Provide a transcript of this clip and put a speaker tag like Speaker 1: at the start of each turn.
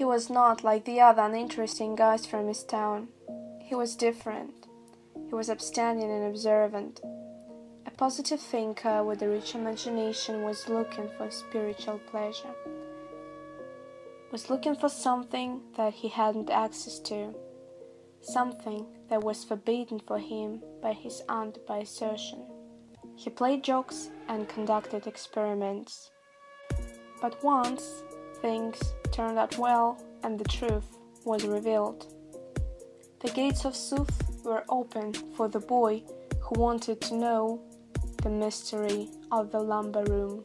Speaker 1: He was not like the other uninteresting guys from his town. He was different. He was upstanding and observant. A positive thinker with a rich imagination was looking for spiritual pleasure, was looking for something that he hadn't access to, something that was forbidden for him by his aunt by assertion. He played jokes and conducted experiments. But once things turned out well and the truth was revealed. The gates of Sooth were open for the boy who wanted to know the mystery of the lumber room.